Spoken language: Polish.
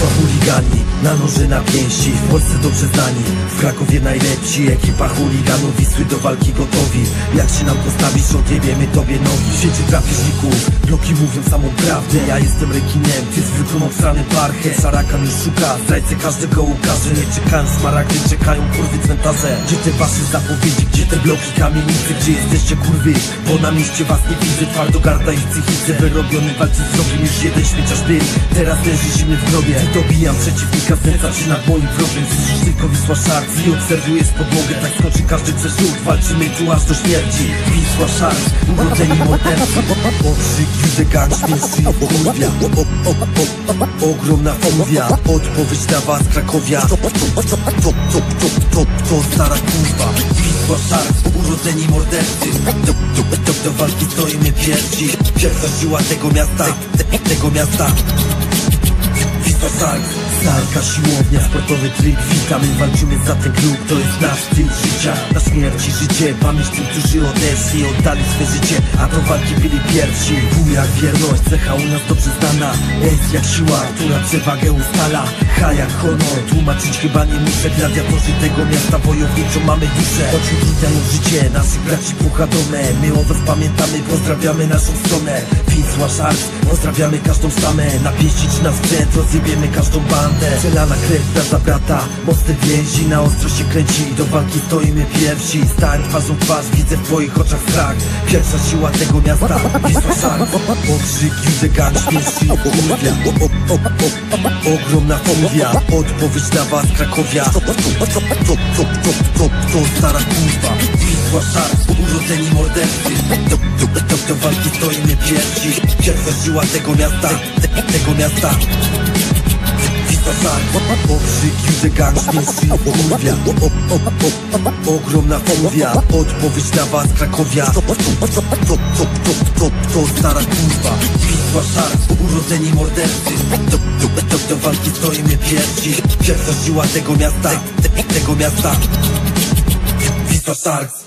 From chuligani Na noże na pięści, w Polsce dobrze znani. W Krakowie najlepsi, ekipa chuliganów Wisły do walki gotowi. Jak się nam postawisz, odjebiemy tobie nogi W świecie drapieżników, bloki mówią samą prawdę Ja jestem rekinem, ty zwykłą obstrany parchę Szarakan już szuka, zdrajcę każdego ukaże. Nie czekają smaragdy, czekają kurwy cmentarze. Gdzie te wasze zapowiedzi, gdzie te bloki kamienice? Gdzie jesteście kurwy, bo na mieście was nie widzę Twardogarda i psychice, wyrobiony walczy z wrogiem Już jeden śmieciarz był, teraz leży zimny w grobie Dobijam przeciwnika, serca czy nad moim wrogiem Słyszysz tylko Wisła Sharks i obserwujesz podłogę Tak skończy każdy przerzut, walczymy tu aż do śmierci. Wisła Sharks, urodzeni mordercy. Okrzyk, śmieszczy i kurwia Ogromna furwia, odpowiedź dla was Krakowia. To, to, to, to, to, stara kurwa. Wisła Sharks, urodzeni mordercy. Do, do, do, do walki stoimy pierwsi. Pierwsza siła tego miasta, te, tego miasta Wisła Sharks Salka, siłownia, sportowy tryb Witamy, walczymy za ten klub. To jest nasz styl życia. Na śmierci życie. Pamięć tym, którzy odeszli Oddali swe życie. A to walki byli pierwsi. W jak wierność, cecha u nas dobrze znana. S jak siła, która przewagę ustala. H jak honor, tłumaczyć chyba nie muszę. Gladiatorzy tego miasta wojowniczą mamy duszę. Choć utrudniają życie naszych braci puchadone My o was pamiętamy, pozdrawiamy naszą stronę Wisła Sharks, pozdrawiamy każdą stamę Na pięści czy na sprzęt, rozjebiemy każdą bandę. Celana krew za brata, mocne więzi Na ostro się kręci, do walki stoimy pierwsi Stań twarzą twarz, widzę w twoich oczach strach Pierwsza siła tego miasta, Wisła Sharks Okrzyk, śmieszczy i kurwia Ogromna furwia, odpowiedź dla was Krakowia. To, to, to, to, to, to, to stara kurwa Wisła Sharks, urodzeni mordercy. Do, do walki stoimy pierwsi Pierwsza siła tego miasta, te, tego miasta. Okrzyk, Jude Gang, śmieszczy i kurwia Ogromna furwia, odpowiedź dla was Krakowia. To, to, to, to, to, to, to, stara kurwa Wisła Sharks, urodzeni mordercy. Do, walki stoimy pierwsi. Pierwsza siła tego miasta, te, tego miasta. Wisła Sharks